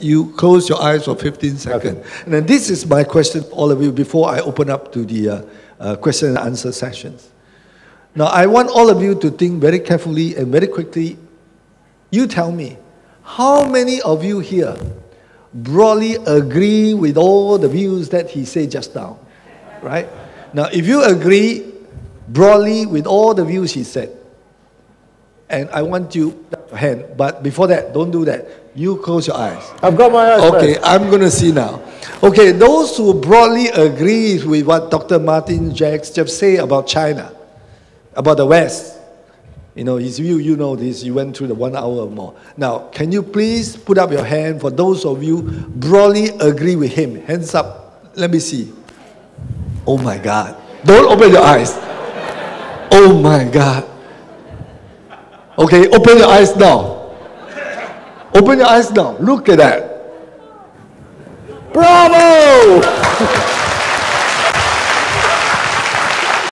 You close your eyes for 15 seconds. And then this is my question to all of you before I open up to the uh, uh, question and answer sessions. Now, I want all of you to think very carefully and very quickly. You tell me, how many of you here broadly agree with all the views that he said just now? Right? Now, if you agree broadly with all the views he said, and I want you to hand, but before that, don't do that. You close your eyes. I've got my eyes Okay, first. I'm going to see now. Okay, those who broadly agree with what Dr. Martin Jacques just say about China, about the West, you know, his view, you know this, you went through the one hour or more. Now, can you please put up your hand for those of you broadly agree with him? Hands up. Let me see. Oh my God. Don't open your eyes. Oh my God. Okay, open your eyes now. Open your eyes now. Look at that. Bravo!